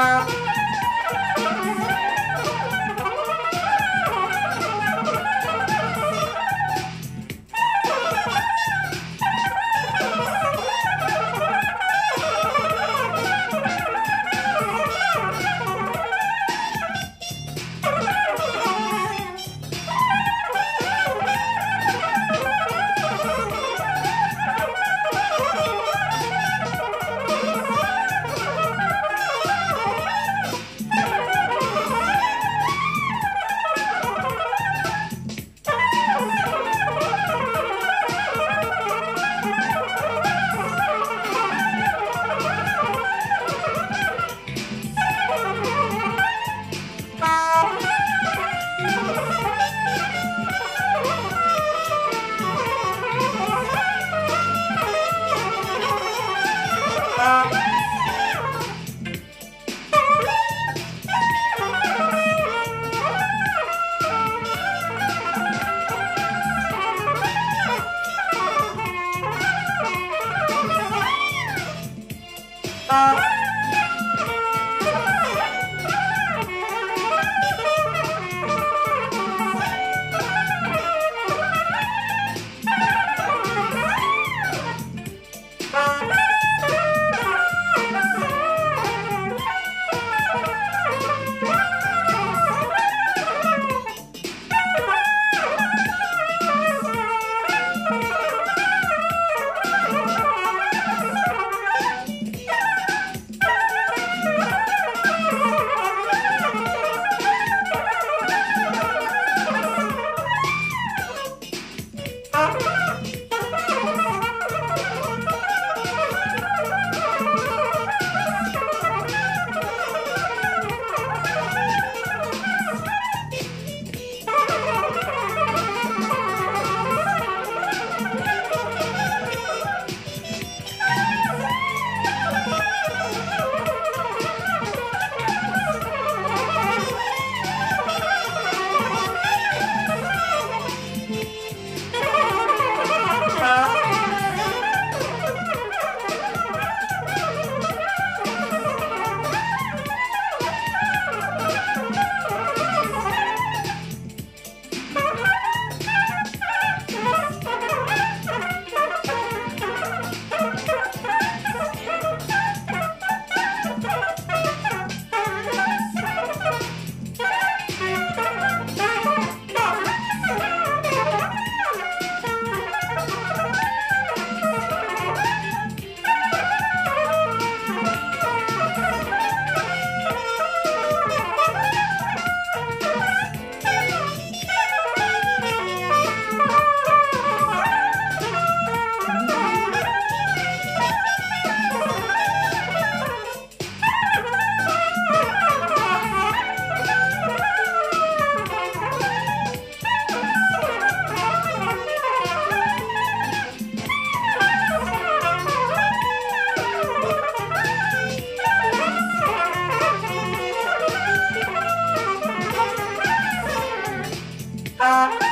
uh, Bye. Bye.